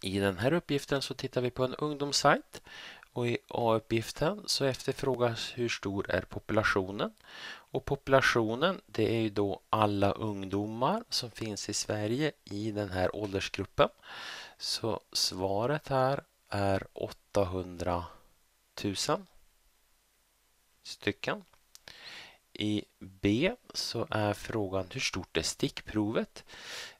I den här uppgiften så tittar vi på en ungdomssajt och i A-uppgiften så efterfrågas hur stor är populationen. Och populationen det är ju då alla ungdomar som finns i Sverige i den här åldersgruppen. Så svaret här är 800 000 stycken. I B så är frågan hur stort är stickprovet?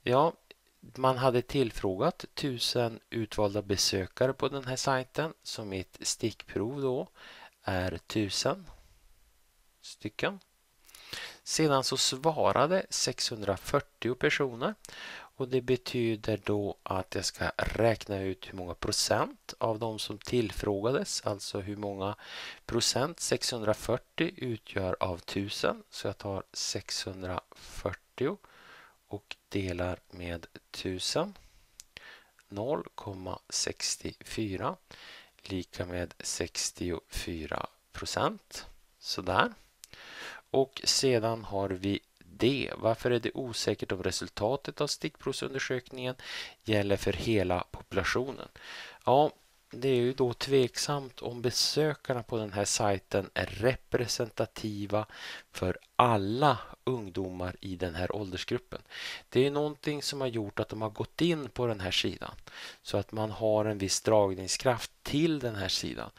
Ja, man hade tillfrågat tusen utvalda besökare på den här sajten så mitt stickprov då är tusen stycken. Sedan så svarade 640 personer och det betyder då att jag ska räkna ut hur många procent av de som tillfrågades, alltså hur många procent 640 utgör av 1000. Så jag tar 640 och delar med 1000. 0,64 lika med 64 procent. Sådär. Och sedan har vi D. Varför är det osäkert om resultatet av stickprovsundersökningen gäller för hela populationen? Ja, det är ju då tveksamt om besökarna på den här sajten är representativa för alla ungdomar i den här åldersgruppen. Det är någonting som har gjort att de har gått in på den här sidan så att man har en viss dragningskraft till den här sidan.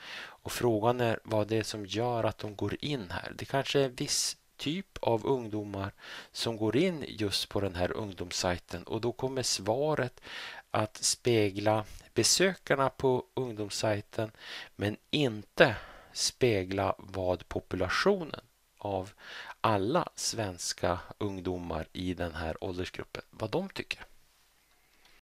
Och frågan är vad det är som gör att de går in här. Det kanske är viss typ av ungdomar som går in just på den här ungdomssajten och då kommer svaret att spegla besökarna på ungdomssajten men inte spegla vad populationen av alla svenska ungdomar i den här åldersgruppen, vad de tycker.